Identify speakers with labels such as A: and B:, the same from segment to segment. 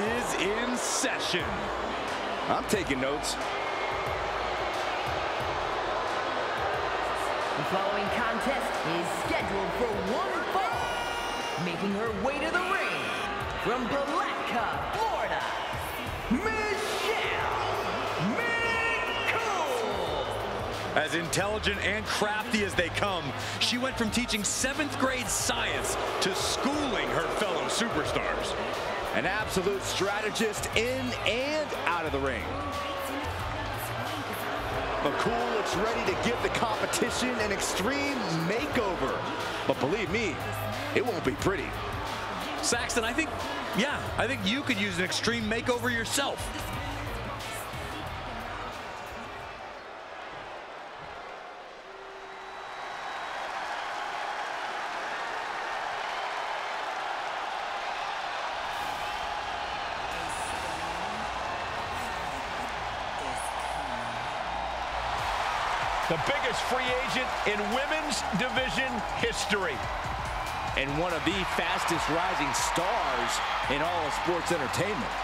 A: is in session.
B: I'm taking notes.
C: The following contest is scheduled for one fall. Making her way to the ring from Palatka, Florida, Michelle McCool.
A: As intelligent and crafty as they come, she went from teaching seventh grade science to schooling her fellow superstars.
B: An absolute strategist in and out of the ring. McCool looks ready to give the competition an extreme makeover. But believe me, it won't be pretty.
A: Saxton, I think, yeah, I think you could use an extreme makeover yourself.
D: The biggest free agent in women's division history.
B: And one of the fastest rising stars in all of sports entertainment.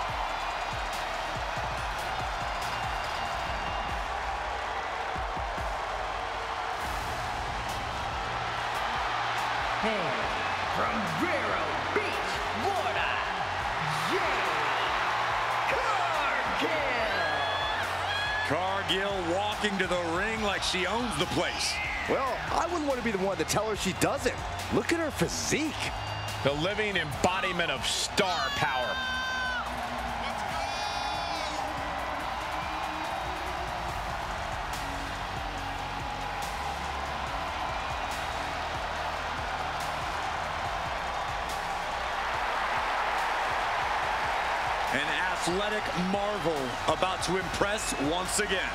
C: And from Vero Beach, Florida, Jade Cargill.
A: Cargill walking to the ring like she owns the place.
B: Well, I wouldn't want to be the one to tell her she doesn't. Look at her physique.
D: The living embodiment of star power.
A: An athletic marvel about to impress once again.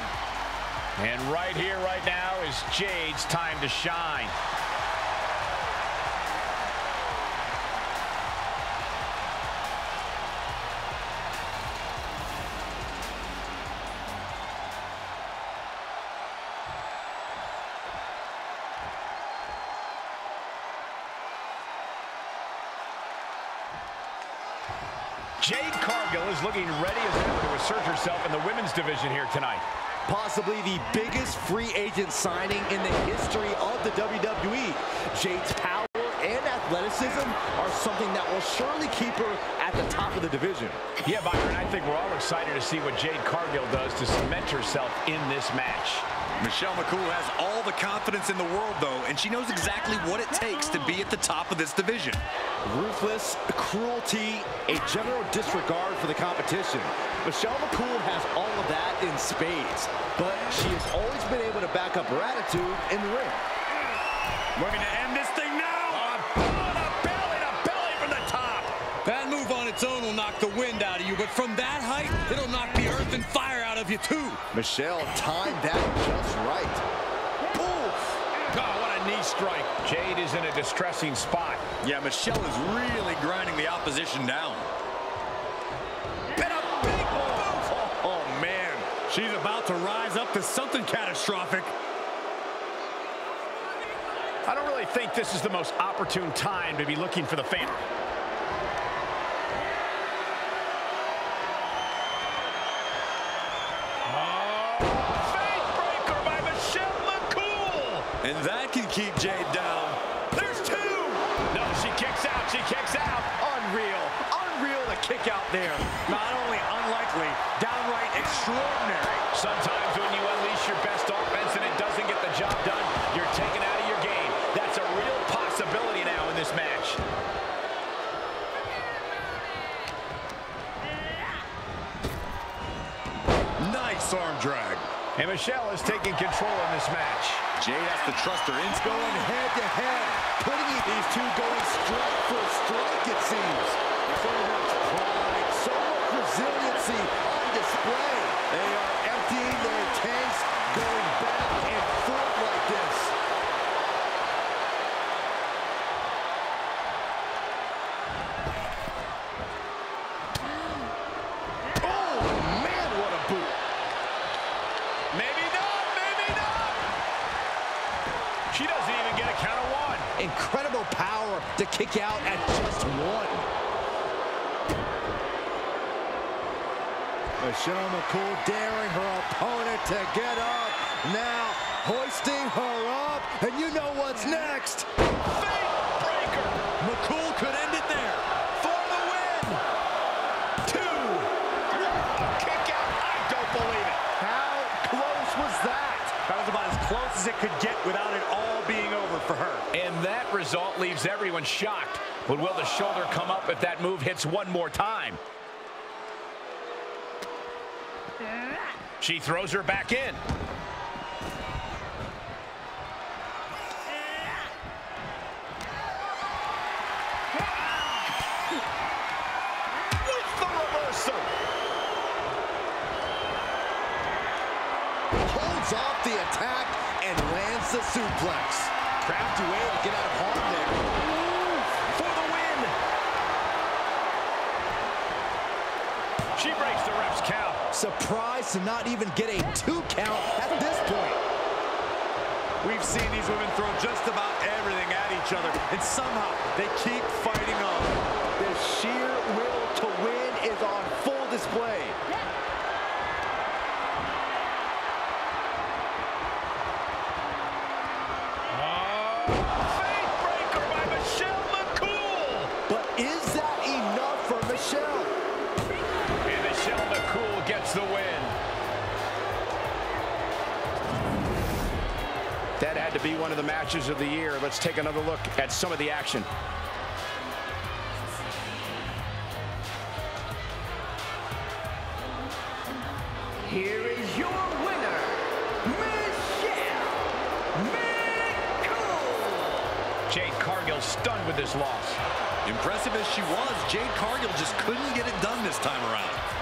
D: And right here, right now is Jade's time to shine. Jade Cargill is looking ready as ever to assert herself in the women's division here tonight.
B: Possibly the biggest free agent signing in the history of the WWE. Jade's power and athleticism are something that will surely keep her at the top of the division.
D: Yeah, Byron, I think we're all excited to see what Jade Cargill does to cement herself in this match.
A: Michelle McCool has all the confidence in the world, though, and she knows exactly what it takes to be at the top of this division.
B: Ruthless, cruelty, a general disregard for the competition. Michelle McCool has all of that in spades, but she has always been able to back up her attitude in the ring.
A: We're going to end this thing now.
D: A belly to belly from the top.
A: That move on its own will knock the wind out of you, but from that height, it'll knock the earth and fire out of you, too.
B: Michelle timed that just right.
D: Oh, what a knee strike. Jade is in a distressing spot.
A: Yeah, Michelle is really grinding the opposition down. And a big boot! Oh, man. She's about to rise up to something catastrophic.
D: I don't really think this is the most opportune time to be looking for the fan.
A: And that can keep Jade down.
D: There's two. No, she kicks out. She kicks out.
A: Unreal. Unreal the kick out there. Not only unlikely, downright extraordinary.
D: Sometimes when you unleash your best offense and it doesn't get the job done, you're taken out of your game. That's a real possibility now in this match.
A: Nice arm drag.
D: And Michelle is taking control in this match.
A: Jade has to trust her instinct.
B: Going head to head, putting these two going strike for strike, it seems. So much pride, so much resiliency on display. They are emptying their tanks, going back and forth like this. To kick out at just one. Michelle McCool daring her opponent to get up. Now hoisting her up. And you know what's next.
A: Faith Breaker. McCool could end it there. For the win. Two.
D: A kick out. I don't believe it.
B: How close was that?
A: That was about as close as it could get without it all being over for her.
D: And that result leaves everyone shocked. But will the shoulder come up if that move hits one more time? She throws her back in.
B: Holds off the attack and lands the suplex. Crafty way to get out of harm there.
D: for the win. She breaks the ref's count.
B: Surprised to not even get a two count at this point.
A: We've seen these women throw just about everything at each other, and somehow they keep fighting on.
B: Their sheer will to win is on full display.
D: Faith Breaker by Michelle McCool.
B: But is that enough for Michelle?
D: And Michelle McCool gets the win. That had to be one of the matches of the year. Let's take another look at some of the action.
C: Here
D: Jade Cargill stunned with this loss.
A: Impressive as she was, Jade Cargill just couldn't get it done this time around.